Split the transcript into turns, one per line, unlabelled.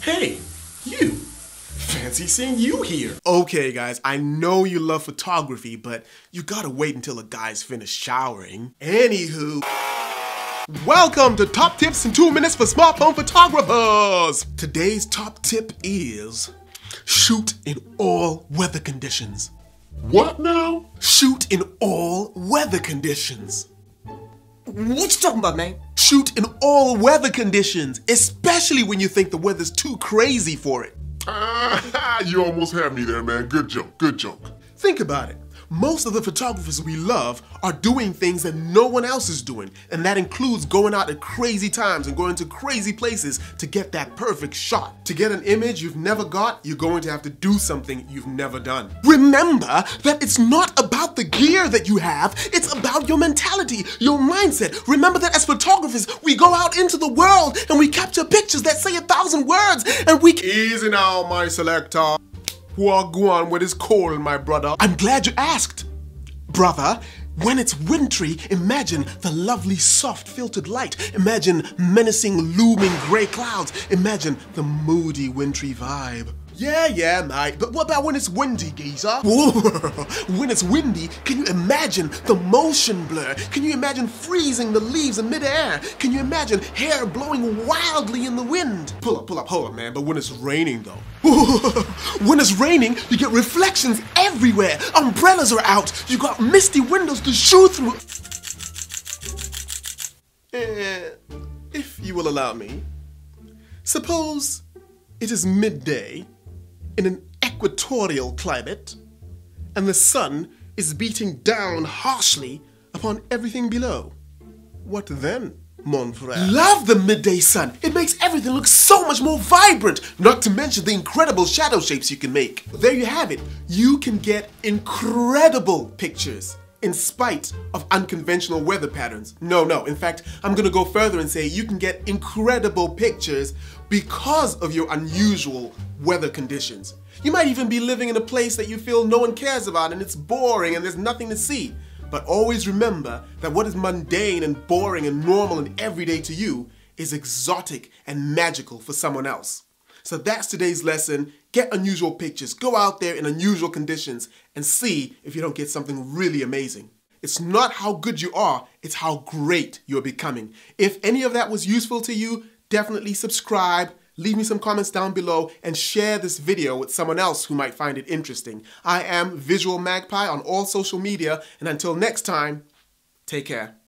Hey, you. Fancy seeing you here. Okay, guys, I know you love photography, but you gotta wait until a guy's finished showering. Anywho. Welcome to Top Tips in 2 Minutes for Smartphone Photographers! Today's top tip is shoot in all weather conditions.
What now?
Shoot in all weather conditions.
What you talking about, man?
Shoot in all weather conditions, especially when you think the weather's too crazy for it.
Ah, you almost had me there, man. Good joke, good joke.
Think about it. Most of the photographers we love are doing things that no one else is doing, and that includes going out at crazy times and going to crazy places to get that perfect shot. To get an image you've never got, you're going to have to do something you've never done. Remember that it's not about the gear that you have, it's about your mentality, your mindset. Remember that as photographers, we go out into the world and we capture pictures that say a thousand words, and we easy now, my selector. Wagwan with his coal, my brother. I'm glad you asked. Brother, when it's wintry, imagine the lovely soft filtered light. Imagine menacing looming gray clouds. Imagine the moody wintry vibe. Yeah, yeah, mate. But what about when it's windy, geezer? when it's windy, can you imagine the motion blur? Can you imagine freezing the leaves in midair? Can you imagine hair blowing wildly in the wind? Pull up, pull up, hold up, man. But when it's raining, though. when it's raining, you get reflections everywhere. Umbrellas are out. You got misty windows to shoot through. Eh, if you will allow me, suppose it is midday in an equatorial climate, and the sun is beating down harshly upon everything below. What then, mon frere? Love the midday sun! It makes everything look so much more vibrant, not to mention the incredible shadow shapes you can make. There you have it. You can get incredible pictures in spite of unconventional weather patterns. No, no, in fact, I'm gonna go further and say you can get incredible pictures because of your unusual weather conditions. You might even be living in a place that you feel no one cares about and it's boring and there's nothing to see. But always remember that what is mundane and boring and normal and everyday to you is exotic and magical for someone else. So that's today's lesson. Get unusual pictures. Go out there in unusual conditions and see if you don't get something really amazing. It's not how good you are, it's how great you're becoming. If any of that was useful to you, definitely subscribe, leave me some comments down below, and share this video with someone else who might find it interesting. I am Visual Magpie on all social media, and until next time, take care.